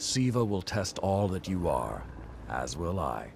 Siva will test all that you are, as will I.